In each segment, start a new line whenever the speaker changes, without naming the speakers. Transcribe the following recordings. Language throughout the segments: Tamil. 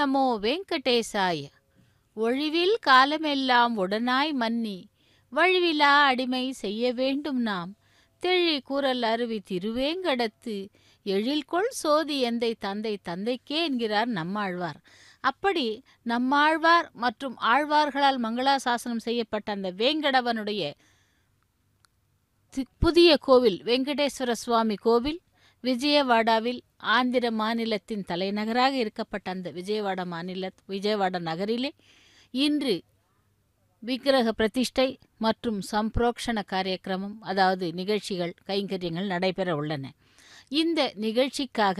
நமோ வெங்கடேசாய. ஒழிவில் காலமெல்லாம் உடனாய் மன்னி. வழிவிலா அடிமை செய்ய வேண்டும் நாம். தெழி கூறல் அருவி திருவேங்கடத்து. எழில்கொள் சோதி எந்தை தந்தை தந்தைக்கே என்கிறார் நம்மாழ்வார். அப்படி நம்மாழ்வார் மற்றும் ஆழ்வார்களால் மங்களாசாசனம் செய்யப்பட்ட அந்த வேங்கடவனுடைய புதிய கோவில் வெங்கடேஸ்வர சுவாமி கோவில் விஜயவாடாவில் ஆந்திர மாநிலத்தின் தலைநகராக இருக்கப்பட்ட அந்த விஜயவாடா மாநில விஜயவாடா நகரிலே இன்று விக்கிரக பிரதிஷ்டை மற்றும் சம்பிரோக்ஷண காரியக்கிரமம் அதாவது நிகழ்ச்சிகள் கைங்கரியங்கள் நடைபெற உள்ளன. இந்த நிகழ்ச்சிக்காக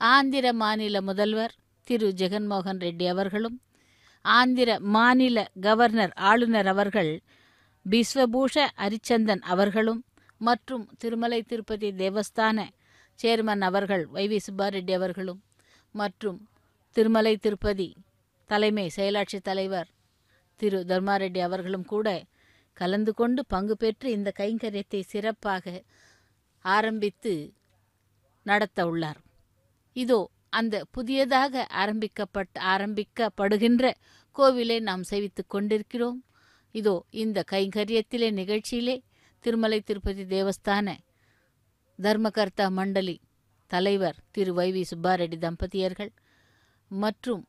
ஆந்திர மாநில முதல்வர் திரு. ஜெகன்மோகன் ரெட்டி அவர்களும் ஆந்திர மாநில கவர்னர் ஆளுநர் அவர்கள் பிஸ்வபூஷ ஹரிச்சந்தன் அவர்களும் மற்றும் திருமலை திருப்பதி தேவஸ்தான சேர்மன் அவர்கள் வை வி சுப்பாரெட்டி அவர்களும் மற்றும் திருமலை திருப்பதி தலைமை செயலாட்சி தலைவர் திரு தர்மாரெட்டி அவர்களும் கூட கலந்து கொண்டு பங்கு பெற்று இந்த கைங்கரியத்தை சிறப்பாக ஆரம்பித்து நடத்த உள்ளார். இதோ அந்த புதியதாக ஆரம்பிக்கப்பட்ட ஆரம்பிக்கப்படுகின்ற கோவிலை நாம் செய்வித்து கொண்டிருக்கிறோம். இதோ இந்த கைங்கரியத்திலே நிகழ்ச்சியிலே திருமலை திருப்பதி தேவஸ்தான தர்மகர்த்தா மண்டலி தலைவர் திரு வை வி சுப்பாரெட்டி தம்பதியர்கள் மற்றும்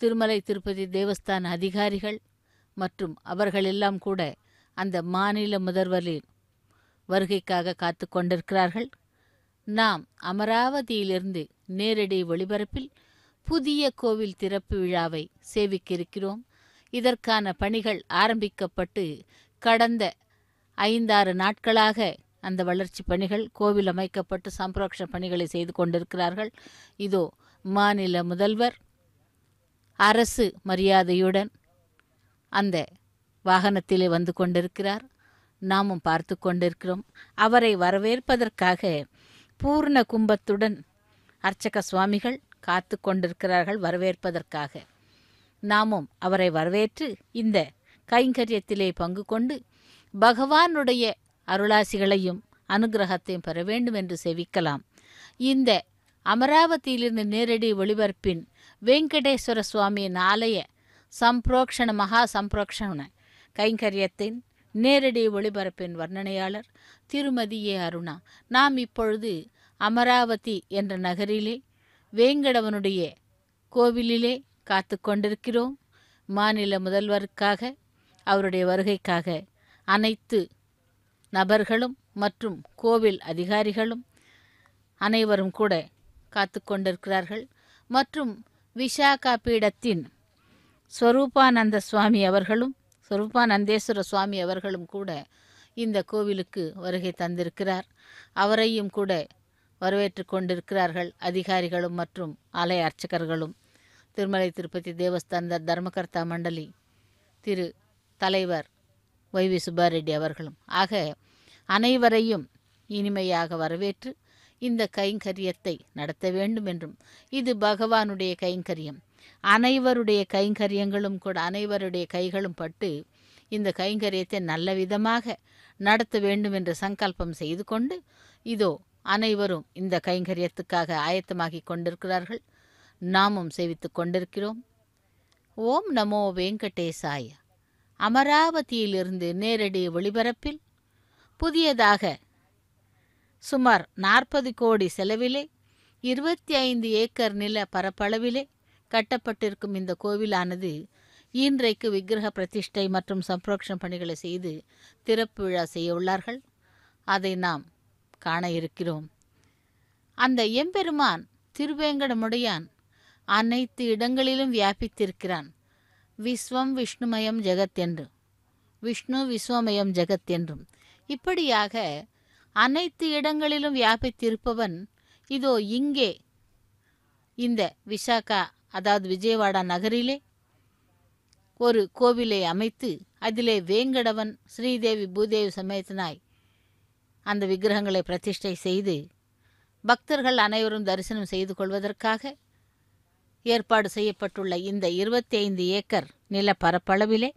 திருமலை திருப்பதி தேவஸ்தான அதிகாரிகள் மற்றும் அவர்களெல்லாம் கூட அந்த மாநில முதல்வரின் வருகைக்காக காத்து கொண்டிருக்கிறார்கள். நாம் அமராவதியிலிருந்து நேரடி ஒளிபரப்பில் புதிய கோவில் திறப்பு விழாவை சேவிக்க இருக்கிறோம் இதற்கான பணிகள் ஆரம்பிக்கப்பட்டு கடந்த ஐந்தாறு நாட்களாக அந்த வளர்ச்சி பணிகள் கோவில் அமைக்கப்பட்டு சம்பிரோக்ஷ பணிகளை செய்து கொண்டிருக்கிறார்கள். இதோ மாநில முதல்வர் அரசு மரியாதையுடன் அந்த வாகனத்திலே வந்து கொண்டிருக்கிறார். நாமும் பார்த்து கொண்டிருக்கிறோம். அவரை வரவேற்பதற்காக பூர்ண கும்பத்துடன் அர்ச்சக சுவாமிகள் காத்து கொண்டிருக்கிறார்கள் வரவேற்பதற்காக. நாமும் அவரை வரவேற்று இந்த கைங்கரியத்திலே பங்கு கொண்டு பகவானுடைய அருளாசிகளையும் அனுகிரகத்தையும் பெற வேண்டும் என்று செவிக்கலாம். இந்த அமராவதியிலிருந்து நேரடி ஒளிபரப்பின் வெங்கடேஸ்வர சுவாமியின் ஆலய சம்பிரோக்ஷண மகா சம்பிரோக்ஷண கைங்கரியத்தின் நேரடி ஒளிபரப்பின் வர்ணனையாளர் திருமதி ஏ. அருணா. நாம் இப்பொழுது அமராவதி என்ற நகரிலே வேங்கடவனுடைய கோவிலிலே காத்து கொண்டிருக்கிறோம். மாநில முதல்வருக்காக அவருடைய வருகைக்காக அனைத்து நபர்களும் மற்றும் கோவில் அதிகாரிகளும் அனைவரும் கூட காத்து கொண்டிருக்கிறார்கள் மற்றும் விசாகா பீடத்தின் ஸ்வரூபானந்த சுவாமி அவர்களும் ஸ்வரூபானந்தேஸ்வர சுவாமி அவர்களும் கூட இந்த கோவிலுக்கு வருகை தந்திருக்கிறார். அவரையும் கூட வரவேற்று கொண்டிருக்கிறார்கள் அதிகாரிகளும் மற்றும் ஆலய அர்ச்சகர்களும். திருமலை திருப்பதி தேவஸ்தான தர்மகர்த்தா மண்டலி திரு தலைவர் வை வி சுப்பாரெட்டி அவர்களும். ஆக அனைவரையும் இனிமையாக வரவேற்று இந்த கைங்கரியத்தை நடத்த வேண்டும் என்றும் இது பகவானுடைய கைங்கரியம். அனைவருடைய கைங்கரியங்களும் கூட அனைவருடைய கைகளும் பட்டு இந்த கைங்கரியத்தை நல்ல விதமாக நடத்த வேண்டும் என்று சங்கல்பம் செய்து கொண்டு இதோ அனைவரும் இந்த கைங்கரியத்துக்காக ஆயத்தமாகிக் கொண்டிருக்கிறார்கள். நாமும் சேவித்துக் கொண்டிருக்கிறோம். ஓம் நமோ வெங்கடேசாய. அமராவதியிலிருந்து நேரடி ஒளிபரப்பில் புதியதாக சுமார் நாற்பது கோடி செலவிலே இருபத்தி ஐந்து ஏக்கர் நில பரப்பளவிலே கட்டப்பட்டிருக்கும் இந்த கோவிலானது இன்றைக்கு விக்கிரக பிரதிஷ்டை மற்றும் சம்பிரோக்ஷண பணிகளை செய்து திறப்பு விழா செய்ய உள்ளார்கள். அதை நாம் காண இருக்கிறோம். அந்த எம்பெருமான் திருவேங்கடமுடையான் அனைத்து இடங்களிலும் வியாபித்திருக்கிறான். விஸ்வம் விஷ்ணுமயம் ஜெகத் என்று விஷ்ணு விஸ்வமயம் ஜெகத் என்றும் இப்படியாக அனைத்து இடங்களிலும் வியாபித்திருப்பவன் இதோ இங்கே இந்த விசாகா அதாவது விஜயவாடா நகரிலே ஒரு கோவிலை அமைத்து அதிலே வேங்கடவன் ஸ்ரீதேவி பூதேவி சமேதனாய் அந்த விக்கிரகங்களை பிரதிஷ்டை செய்து பக்தர்கள் அனைவரும் தரிசனம் செய்து கொள்வதற்காக ஏற்பாடு செய்யப்பட்டுள்ள இந்த இருபத்தி ஐந்து ஏக்கர் நிலப்பரப்பளவிலே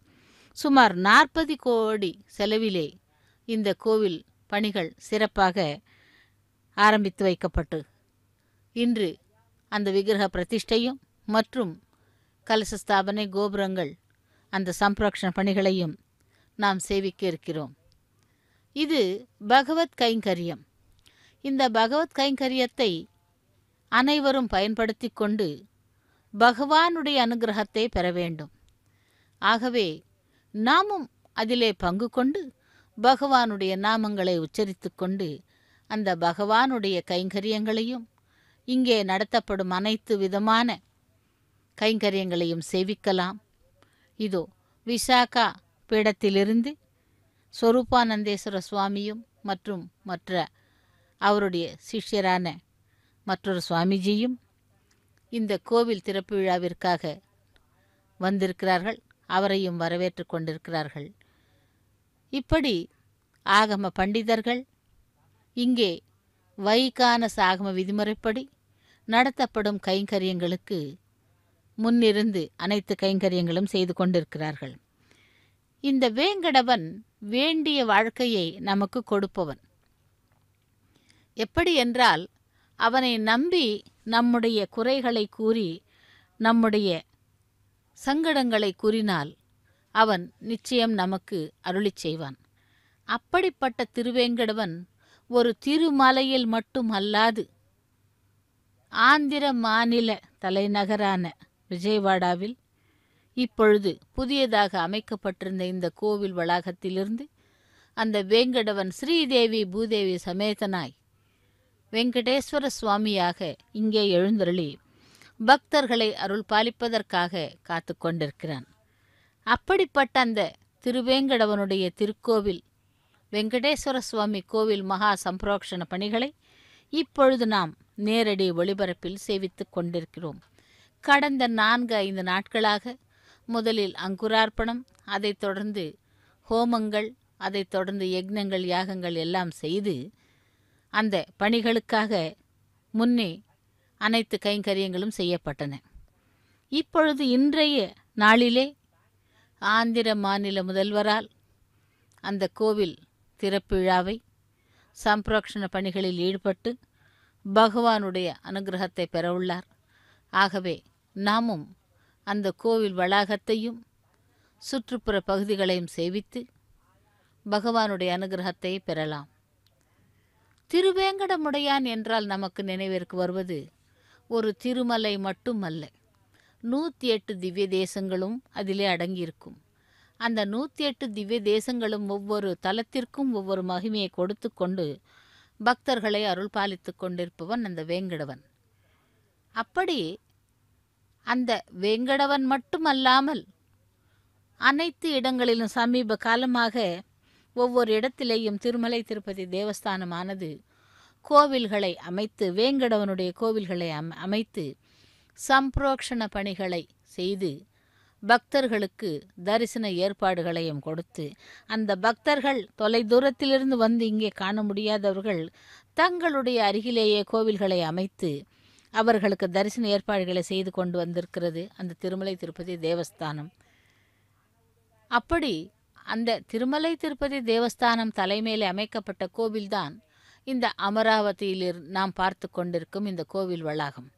சுமார் நாற்பது கோடி செலவிலே இந்த கோவில் பணிகள் சிறப்பாக ஆரம்பித்து வைக்கப்பட்டு இன்று அந்த விக்கிரக பிரதிஷ்டையும் மற்றும் கலச ஸ்தாபனை கோபுரங்கள் அந்த சம்பிரக்ஷண பணிகளையும் நாம் சேவிக்க இருக்கிறோம். இது பகவத் கைங்கரியம். இந்த பகவத் கைங்கரியத்தை அனைவரும் பயன்படுத்தி கொண்டு பகவானுடைய அனுகிரகத்தை பெற வேண்டும். ஆகவே நாமும் அதிலே பங்கு கொண்டு பகவானுடைய நாமங்களை உச்சரித்து கொண்டு அந்த பகவானுடைய கைங்கரியங்களையும் இங்கே நடத்தப்படும் அனைத்து விதமான கைங்கரியங்களையும் சேவிக்கலாம். இதோ விசாகா பீடத்திலிருந்து சொரூபானந்தேஸ்வர சுவாமியும் மற்றும் மற்ற அவருடைய சிஷ்யரான மற்றொரு சுவாமிஜியும் இந்த கோவில் திறப்பு விழாவிற்காக வந்திருக்கிறார்கள். அவரையும் வரவேற்று கொண்டிருக்கிறார்கள். இப்படி ஆகம பண்டிதர்கள் இங்கே வைகான சாகம விதிமுறைப்படி நடத்தப்படும் கைங்கரியங்களுக்கு முன்னிருந்து அனைத்து கைங்கரியங்களும் செய்து கொண்டிருக்கிறார்கள். இந்த வேங்கடவன் வேண்டிய வாழ்க்கையை நமக்கு கொடுப்பவன். எப்படி என்றால் அவனை நம்பி நம்முடைய குறைகளை கூறி நம்முடைய சங்கடங்களை கூறினால் அவன் நிச்சயம் நமக்கு அருளிச் செய்வான். அப்படிப்பட்ட திருவேங்கடவன் ஒரு திருமலையில் மட்டும் அல்லாது ஆந்திர மாநில தலைநகரான விஜயவாடாவில் இப்பொழுது புதியதாக அமைக்கப்பட்டிருந்த இந்த கோவில் வளாகத்திலிருந்து அந்த வேங்கடவன் ஸ்ரீதேவி பூதேவி சமேதனாய் வெங்கடேஸ்வர சுவாமியாக இங்கே எழுந்தருளி பக்தர்களை அருள் பாலிப்பதற்காக காத்து கொண்டிருக்கிறான் அப்படிப்பட்ட அந்த திருவேங்கடவனுடைய திருக்கோவில் வெங்கடேஸ்வர சுவாமி கோவில் மகா சம்பரோக்ஷண பணிகளை இப்பொழுது நாம் நேரடி ஒளிபரப்பில் சேவித்து கொண்டிருக்கிறோம். கடந்த நான்கு ஐந்து நாட்களாக முதலில் அங்குரார்ப்பணம் அதைத் தொடர்ந்து ஹோமங்கள் அதைத் தொடர்ந்து யக்னங்கள் யாகங்கள் எல்லாம் செய்து அந்த பணிகளுக்காக முன்னே அனைத்து கைங்கரியங்களும் செய்யப்பட்டன. இப்பொழுது இன்றைய நாளிலே ஆந்திர மாநில முதல்வரால் அந்த கோவில் திறப்பு விழாவை சம்பிரோக்ஷண பணிகளில் ஈடுபட்டு பகவானுடைய அனுகிரகத்தை பெறவுள்ளார். ஆகவே நாமும் அந்த கோவில் வளாகத்தையும் சுற்றுப்புற பகுதிகளையும் சேவித்து பகவானுடைய அனுகிரகத்தை பெறலாம். திருவேங்கடமுடையான் என்றால் நமக்கு நினைவிற்கு வருவது? ஒரு திருமலை மட்டுமல்ல. நூற்றி எட்டு திவ்ய தேசங்களும் அதிலே அடங்கியிருக்கும். அந்த நூற்றி எட்டு திவ்ய தேசங்களும் ஒவ்வொரு தலத்திற்கும் ஒவ்வொரு மகிமையை கொடுத்து கொண்டு பக்தர்களை அருள் பாலித்து கொண்டிருப்பவன் அந்த வேங்கடவன். அப்படி அந்த வேங்கடவன் மட்டுமல்லாமல் அனைத்து இடங்களிலும் சமீப காலமாக ஒவ்வொரு இடத்திலேயும் திருமலை திருப்பதி தேவஸ்தானமானது. கோவில்களை அமைத்து வேங்கடவனுடைய கோவில்களை அம் அமைத்து சம்பிரோக்ஷண பணிகளை செய்து பக்தர்களுக்கு தரிசன ஏற்பாடுகளையும் கொடுத்து அந்த பக்தர்கள் தொலை தூரத்திலிருந்து வந்து இங்கே காண முடியாதவர்கள் தங்களுடைய அருகிலேயே கோவில்களை அமைத்து அவர்களுக்கு தரிசன ஏற்பாடுகளை செய்து கொண்டு வந்திருக்கிறது அந்த திருமலை திருப்பதி தேவஸ்தானம். அப்படி அந்த திருமலை திருப்பதி தேவஸ்தானம் தலைமையில் அமைக்கப்பட்ட கோவில்தான் இந்த அமராவதியில் நாம் பார்த்து கொண்டிருக்கும் இந்த கோவில் வளாகம்.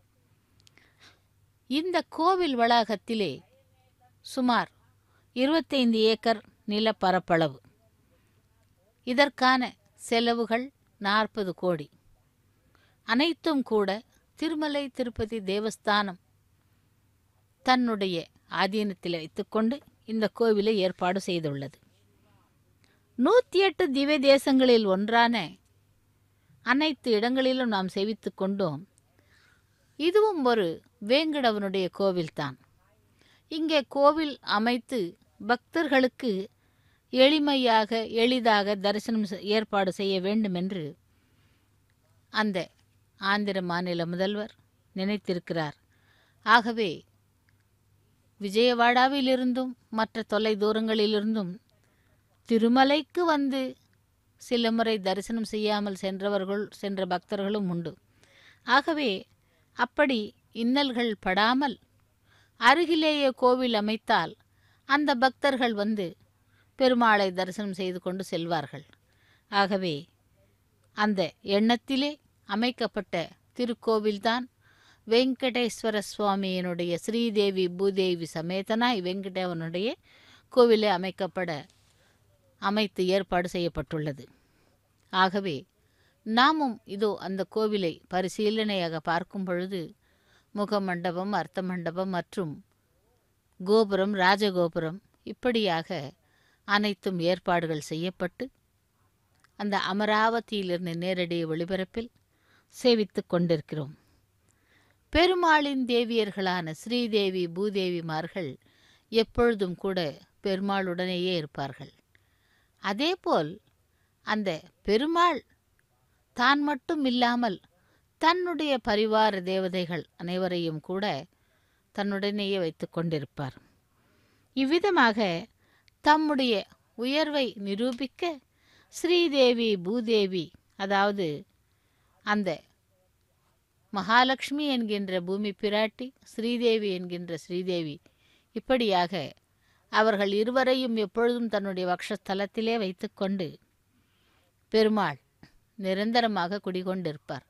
இந்த கோவில் வளாகத்திலே சுமார் இருபத்தைந்து ஏக்கர் நிலப்பரப்பளவு. இதற்கான செலவுகள் நாற்பது கோடி. அனைத்தும் கூட திருமலை திருப்பதி தேவஸ்தானம் தன்னுடைய ஆதீனத்தில் வைத்துக்கொண்டு இந்த கோவிலை ஏற்பாடு செய்துள்ளது. நூற்றி எட்டு திவ்ய தேசங்களில் ஒன்றான அனைத்து இடங்களிலும் நாம் செவித்து கொண்டோம். இதுவும் ஒரு வேங்கடவனுடைய கோவில்தான். இங்கே கோவில் அமைத்து பக்தர்களுக்கு எளிமையாக எளிதாக தரிசனம் ஏற்பாடு செய்ய வேண்டும் என்று அந்த ஆந்திர மாநில முதல்வர் நினைத்திருக்கிறார். ஆகவே விஜயவாடாவிலிருந்தும் மற்ற தொலை தூரங்களிலிருந்தும் திருமலைக்கு வந்து சில முறை தரிசனம் செய்யாமல் சென்றவர்கள் சென்ற பக்தர்களும் உண்டு. ஆகவே அப்படி இன்னல்கள் படாமல் அருகிலேயே கோவில் அமைத்தால் அந்த பக்தர்கள் வந்து பெருமாளை தரிசனம் செய்து கொண்டு செல்வார்கள். ஆகவே அந்த எண்ணத்திலே அமைக்கப்பட்ட திருக்கோவில்தான் வெங்கடேஸ்வர சுவாமியினுடைய ஸ்ரீதேவி பூதேவி சமேதனாய் வெங்கடேவனுடைய கோவிலே அமைக்கப்பட அமைத்து ஏற்பாடு செய்யப்பட்டுள்ளது. ஆகவே நாமும் இதோ அந்த கோவிலை பரிசீலனையாக பார்க்கும் பொழுது முகமண்டபம் அர்த்த மண்டபம் மற்றும் கோபுரம் ராஜகோபுரம் இப்படியாக அனைத்தும் ஏற்பாடுகள் செய்யப்பட்டு அந்த அமராவதியிலிருந்து நேரடி ஒளிபரப்பில் சேவித்து கொண்டிருக்கிறோம். பெருமாளின் தேவியர்களான ஸ்ரீதேவி பூதேவிமார்கள் எப்பொழுதும் கூட பெருமாளுடனேயே இருப்பார்கள். அதேபோல் அந்த பெருமாள் தான் மட்டும் இல்லாமல் தன்னுடைய பரிவார தேவதைகள் அனைவரையும் கூட தன்னுடனேயே வைத்து கொண்டிருப்பார். இவ்விதமாக தம்முடைய உயர்வை நிரூபிக்க ஸ்ரீதேவி பூதேவி அதாவது அந்த மகாலட்சுமி என்கின்ற பூமி பிராட்டி ஸ்ரீதேவி என்கின்ற ஸ்ரீதேவி இப்படியாக அவர்கள் இருவரையும் எப்பொழுதும் தன்னுடைய வக்ஷஸ்தலத்திலே வைத்துக்கொண்டு பெருமாள் நிரந்தரமாக குடிகொண்டிருப்பார்.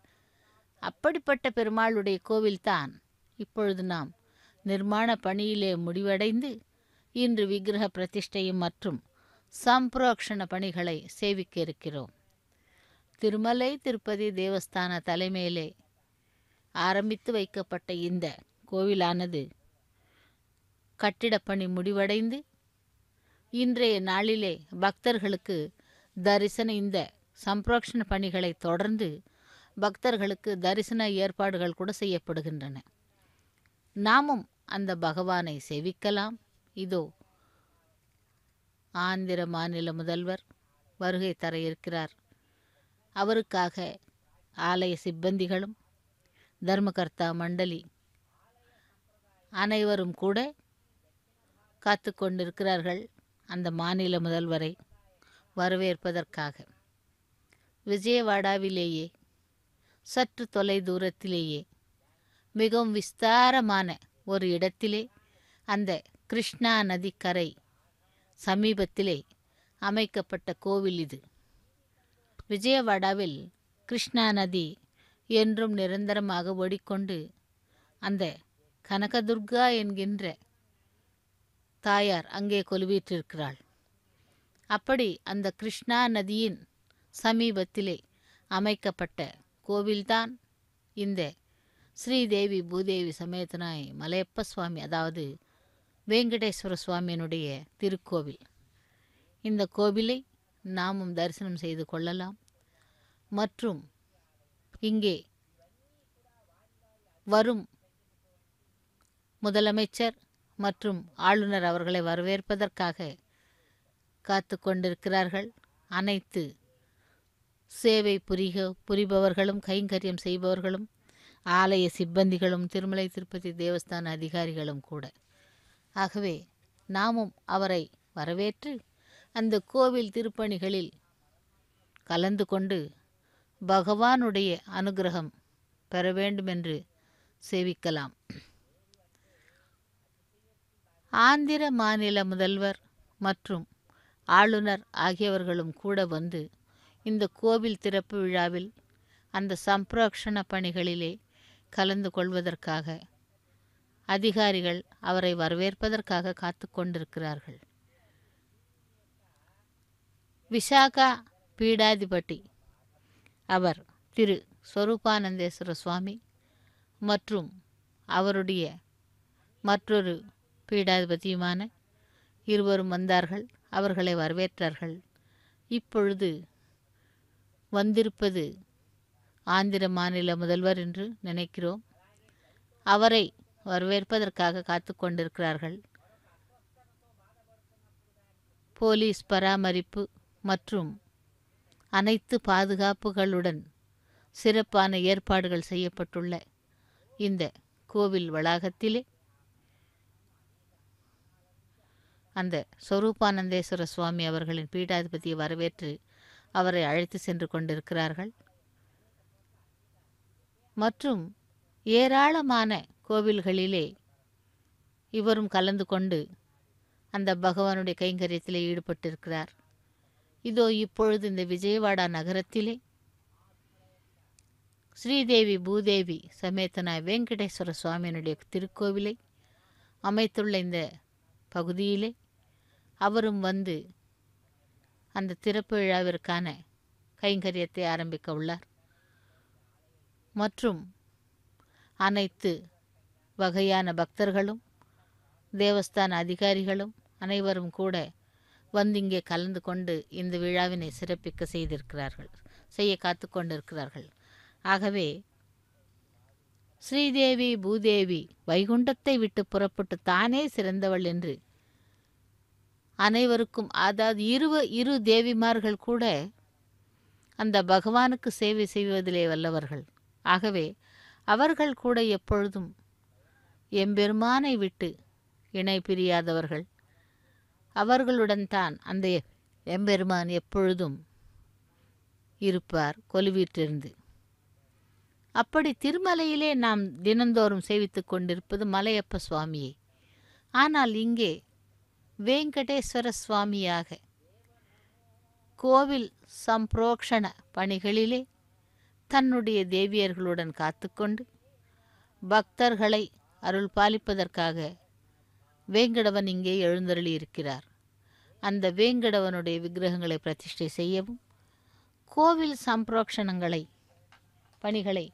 அப்படிப்பட்ட பெருமாளுடைய கோவில்தான் இப்பொழுது நாம் நிர்மாண பணியிலே முடிவடைந்து இன்று விக்கிரக பிரதிஷ்டையும் மற்றும் சம்புரோக்ஷண பணிகளை சேவிக்க இருக்கிறோம். திருமலை திருப்பதி தேவஸ்தான தலைமையிலே ஆரம்பித்து வைக்கப்பட்ட இந்த கோவிலானது கட்டிடப்பணி முடிவடைந்து இன்றைய நாளிலே பக்தர்களுக்கு தரிசன இந்த சம்ப்ரோக்ஷண பணிகளை தொடர்ந்து பக்தர்களுக்கு தரிசன ஏற்பாடுகள் கூட செய்யப்படுகின்றன. நாமும் அந்த பகவானை சேவிக்கலாம். இதோ ஆந்திர மாநில முதல்வர் வருகை தர இருக்கிறார். அவருக்காக ஆலய சிப்பந்திகளும் தர்மகர்த்தா மண்டலி அனைவரும் கூட காத்து கொண்டிருக்கிறார்கள் அந்த மாநில முதல்வரை வரவேற்பதற்காக. விஜயவாடாவிலேயே சற்று தொலை தூரத்திலேயே மிகவும் விஸ்தாரமான ஒரு இடத்திலே அந்த கிருஷ்ணா நதிக்கரை சமீபத்திலே அமைக்கப்பட்ட கோவில் இது. விஜயவாடாவில் கிருஷ்ணா நதி என்றும் நிரந்தரமாக ஓடிக்கொண்டு அந்த கனகதுர்கா என்கின்ற தாயார் அங்கே கொலுவீற்றிருக்கிறாள். அப்படி அந்த கிருஷ்ணா நதியின் சமீபத்திலே அமைக்கப்பட்ட கோவில்தான் இந்த. ஸ்ரீதேவி பூதேவி சமேதனாய் மலையப்ப சுவாமி அதாவது வேங்கடேஸ்வர சுவாமியினுடைய திருக்கோவில். இந்த கோவிலை நாமும் தரிசனம் செய்து கொள்ளலாம். மற்றும் இங்கே வரும் முதலமைச்சர் மற்றும் ஆளுநர் அவர்களை வரவேற்பதற்காக காத்து கொண்டிருக்கிறார்கள் அனைத்து சேவை புரிக புரிபவர்களும் கைங்கரியம் செய்பவர்களும் ஆலய சிப்பந்திகளும் திருமலை திருப்பதி தேவஸ்தான அதிகாரிகளும் கூட. ஆகவே நாமும் அவரை வரவேற்று அந்த கோவில் திருப்பணிகளில் கலந்து கொண்டு பகவானுடைய அனுகிரகம் பெற வேண்டுமென்று சேவிக்கலாம். ஆந்திர மாநில முதல்வர் மற்றும் ஆளுநர் ஆகியவர்களும் கூட வந்து இந்த கோவில் திறப்பு விழாவில் அந்த சம்பிரோக்ஷண பணிகளிலே கலந்து கொள்வதற்காக அதிகாரிகள் அவரை வரவேற்பதற்காக காத்து கொண்டிருக்கிறார்கள். விசாகா பீடாதிபதி அவர் திரு. ஸ்வரூபானந்தேஸ்வர சுவாமி மற்றும் அவருடைய மற்றொரு பீடாதிபதியுமான இருவரும் வந்தார்கள் அவர்களை வரவேற்றார்கள். இப்பொழுது வந்திருப்பது ஆந்திர மாநில முதல்வர் என்று நினைக்கிறோம். அவரை வரவேற்பதற்காக காத்து கொண்டிருக்கிறார்கள். போலீஸ் பராமரிப்பு மற்றும் அனைத்து பாதுகாப்புகளுடன் சிறப்பான ஏற்பாடுகள் செய்யப்பட்டுள்ள இந்த கோவில் வளாகத்திலே அந்த சொரூபானந்தேஸ்வர சுவாமி அவர்களின் பீடாதிபதியை வரவேற்று அவரை அழைத்து சென்று கொண்டிருக்கிறார்கள். மற்றும் ஏராளமான கோவில்களிலே இவரும் கலந்து கொண்டு அந்த பகவானுடைய கைங்கரியத்திலே ஈடுபட்டிருக்கிறார். இதோ இப்பொழுது இந்த விஜயவாடா நகரத்திலே ஸ்ரீதேவி பூதேவி சமேத்தனாய் வெங்கடேஸ்வர சுவாமியினுடைய திருக்கோவிலை அமைத்துள்ள இந்த பகுதியிலே அவரும் வந்து அந்த திறப்பு விழாவிற்கான கைங்கரியத்தை ஆரம்பிக்க உள்ளார். மற்றும் அனைத்து வகையான பக்தர்களும் தேவஸ்தான அதிகாரிகளும் அனைவரும் கூட வந்து இங்கே கலந்து கொண்டு இந்த விழாவினை சிறப்பிக்க செய்திருக்கிறார்கள் செய்ய காத்து கொண்டிருக்கிறார்கள். ஆகவே ஸ்ரீதேவி பூதேவி வைகுண்டத்தை விட்டு புறப்பட்டு தானே சிறந்தவள் என்று அனைவருக்கும் அதாவது இரு இரு தேவிமார்கள் கூட அந்த பகவானுக்கு சேவை செய்வதிலே வல்லவர்கள். ஆகவே அவர்கள் கூட எப்பொழுதும் எம்பெருமானை விட்டு இணை பிரியாதவர்கள். அவர்களுடன் தான் அந்த எம்பெருமான் எப்பொழுதும் இருப்பார் கொலுவீற்றிருந்து. அப்படி திருமலையிலே நாம் தினந்தோறும் சேவித்துக் கொண்டிருப்பது மலையப்ப சுவாமியை. ஆனால் இங்கே வேங்கடேஸ்வர சுவாமியாக. கோவில் சம்பிரோக்ஷண பணிகளிலே தன்னுடைய தேவியர்களுடன் காத்துக்கொண்டு பக்தர்களை அருள் பாலிப்பதற்காக வேங்கடவன் இங்கே எழுந்தருளியிருக்கிறார். அந்த வேங்கடவனுடைய விக்கிரகங்களை பிரதிஷ்டை செய்யவும் கோவில் சம்பிரோக்ஷணங்களை பணிகளை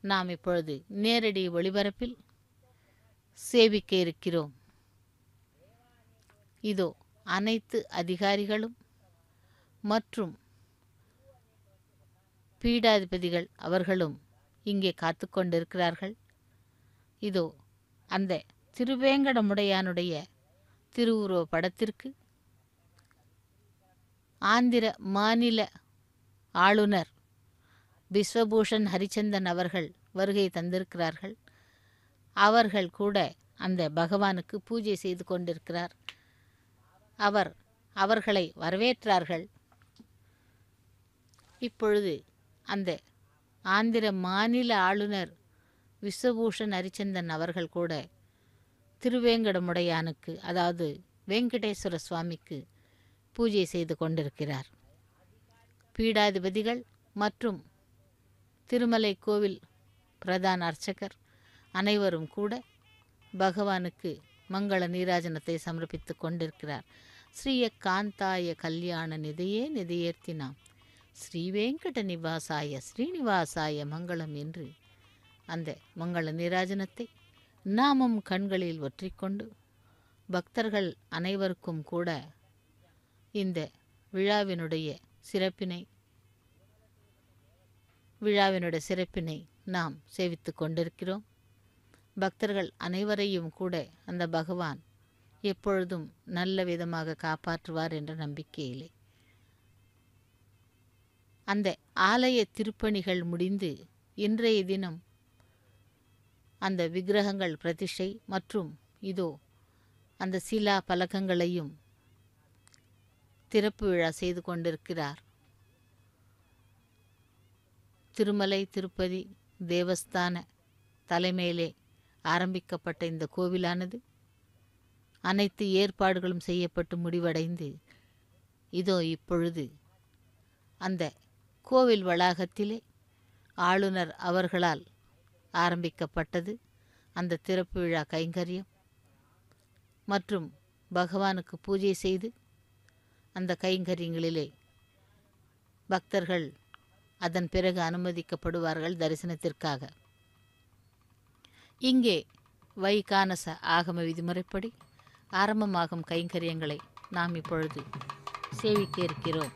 நாம் இப்பொழுது நேரடி ஒளிபரப்பில் சேவிக்க இருக்கிறோம். இதோ அனைத்து அதிகாரிகளும் மற்றும் பீடாதிபதிகள் அவர்களும் இங்கே காத்து கொண்டிருக்கிறார்கள். இதோ அந்த திருவேங்கடமுடையானுடைய திருவுருவ படத்திற்கு ஆந்திர மாநில ஆளுநர் பிஸ்வபூஷன் ஹரிச்சந்தன் அவர்கள் வருகை தந்திருக்கிறார்கள். அவர்கள் கூட அந்த பகவானுக்கு பூஜை செய்து கொண்டிருக்கிறார். அவர் அவர்களை வரவேற்றார்கள். இப்பொழுது அந்த ஆந்திர மாநில ஆளுநர் விஸ்வபூஷன் ஹரிச்சந்தன் அவர்கள் கூட திருவேங்கடமுடையானுக்கு அதாவது வெங்கடேஸ்வர சுவாமிக்கு பூஜை செய்து கொண்டிருக்கிறார். பீடாதிபதிகள் மற்றும் திருமலை கோவில் பிரதான அர்ச்சகர் அனைவரும் கூட பகவானுக்கு மங்கள நீராஜனத்தை சமர்ப்பித்துக் கொண்டிருக்கிறார். ஸ்ரீய காந்தாய கல்யாண நிதையே நிதையேர்த்தினாம் ஸ்ரீவேங்கட நிவாசாய ஸ்ரீனிவாசாய மங்களம் என்று அந்த மங்கள நீராஜனத்தை நாமும் கண்களில் ஒற்றிக்கொண்டு பக்தர்கள் அனைவருக்கும் கூட இந்த விழாவினுடைய சிறப்பினை விழாவினுடைய சிறப்பினை நாம் சேவித்து கொண்டிருக்கிறோம். பக்தர்கள் அனைவரையும் கூட அந்த பகவான் எப்பொழுதும் நல்ல விதமாக காப்பாற்றுவார் என்ற நம்பிக்கையிலே. அந்த ஆலய திருப்பணிகள் முடிந்து இன்றைய தினம் அந்த விக்கிரகங்கள் பிரதிஷ்டை மற்றும் இதோ அந்த சிலா பலகங்களையும் திறப்பு விழா செய்து கொண்டிருக்கிறார். திருமலை திருப்பதி தேவஸ்தான தலைமையிலே ஆரம்பிக்கப்பட்ட இந்த கோவிலானது அனைத்து ஏற்பாடுகளும் செய்யப்பட்டு முடிவடைந்து இதோ இப்பொழுது அந்த கோவில் வளாகத்திலே ஆளுநர் அவர்களால் ஆரம்பிக்கப்பட்டது அந்த திறப்பு விழா கைங்கரியம். மற்றும் பகவானுக்கு பூஜை செய்து அந்த கைங்கரியங்களிலே பக்தர்கள் அதன் பிறகு அனுமதிக்கப்படுவார்கள் தரிசனத்திற்காக. இங்கே வைகானச ஆகம விதிமுறைப்படி ஆரம்பமாகும் கைங்கரியங்களை நாம் இப்பொழுது சேவிக்க இருக்கிறோம்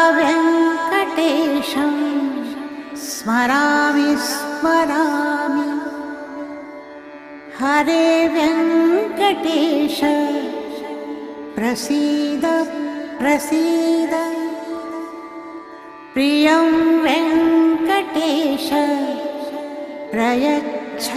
सदा व्यङ्कटेशं स्मरामि स्मरामि। हरे व्यङ्कटेश प्रसीद प्रसीद। प्रियं वेङ्कटेश प्रयच्छ